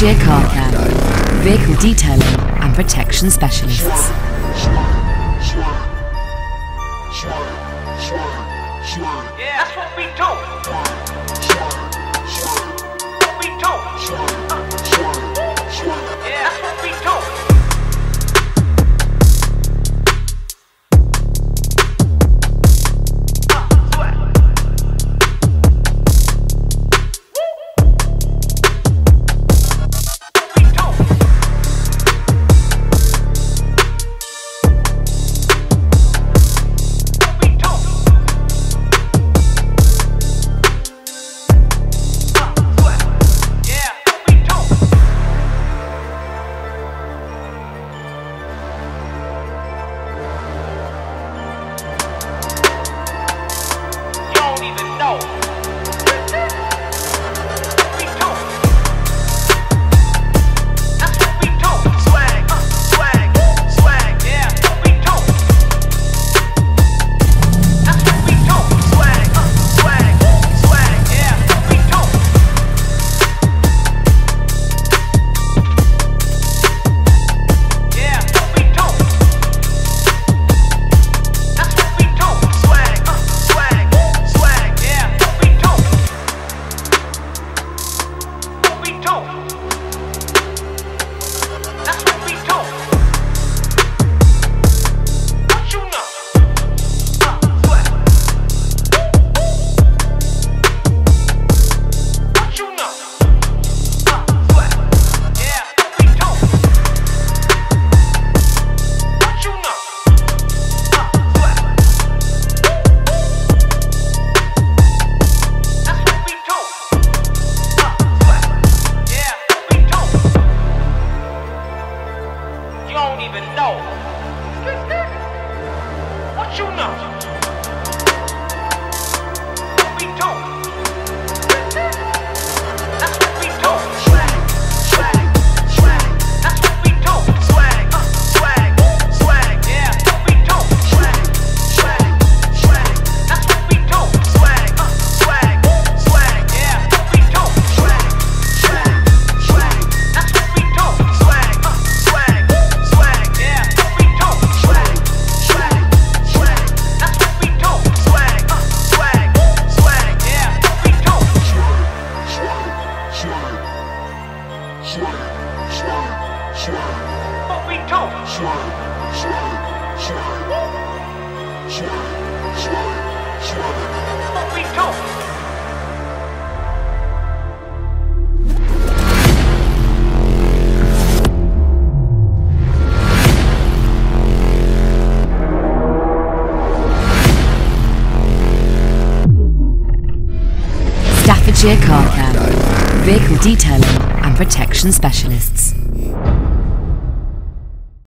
Goodyear Car Care, Vehicle Detailing and Protection Specialists. you know. Staffordshire Car Cab. Vehicle detailing and protection specialists.